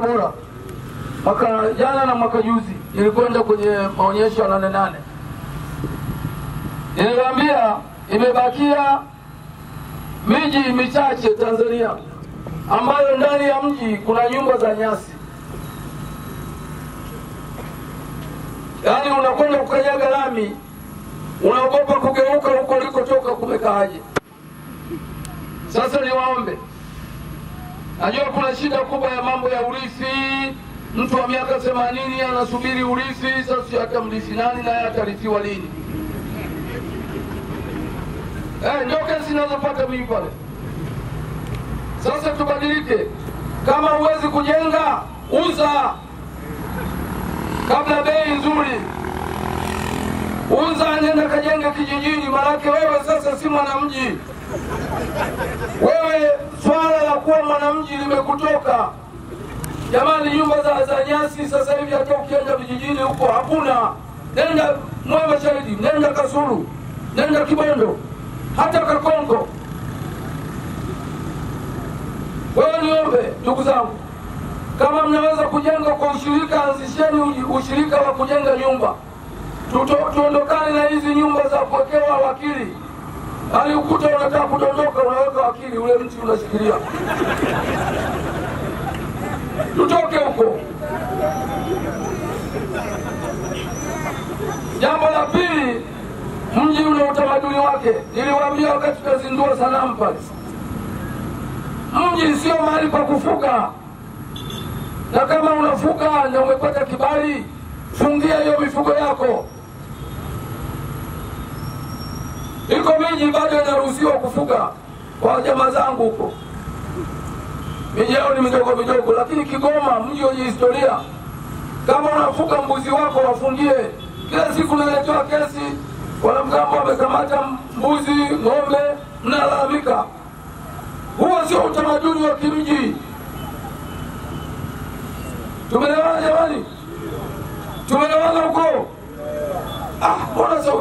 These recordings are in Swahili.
Tabora mwaka jana na mwaka juzi, nilikwenda kwenye maonyesho ya nane nane. Imebakia miji michache Tanzania ambayo ndani ya mji kuna nyumba za nyasi, yaani unakwenda kukanyaga lami, unaogopa kugeuka huko ulikotoka kumekaaje. Sasa niwaombe, najua kuna shida kubwa ya mambo ya urithi. Mtu wa miaka themanini anasubiri urithi, sasa atamrithi nani naye atarithiwa lini? Eh, ndio kesi zinazopata mimi pale. Sasa tubadilike, kama huwezi kujenga uza kabla bei nzuri, uza, nenda kajenga kijijini, maanake wewe sasa si mwanamji. Kuwa mwanamji limekutoka. Jamani, nyumba za, za nyasi sasa hivi hata ukienda vijijini huko hakuna. Nenda Mwema Shahidi, nenda kasuru nenda Kibondo, hata kakongo Wewe niombe ndugu zangu, kama mnaweza kujenga kwa ushirika, anzisheni ushirika wa kujenga nyumba. Tuondokane na hizi nyumba za kuwekewa wakili, hali ukuta unataka kudondoka, unaweka akili, ule mti unashikilia. Tutoke huko. Jambo la pili, mji una utamaduni wake. Niliwaambia wakati tunazindua sanamu pale, mji sio mahali pa kufuga, na kama unafuga na umepata kibali, fungia hiyo mifugo yako. Miji bado inaruhusiwa kufuga kwa jamaa zangu huko, miji ni midogo midogo, lakini Kigoma, mji wenye historia, kama unafuga mbuzi wako wafungie. Kila siku naletewa kesi, wanamgambo wamekamata mbuzi, ng'ombe, mnalalamika. Huo sio utamaduni wa kimji. Tumeelewana jamani?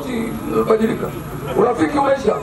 sorti Basilica. On a fait que Wecha.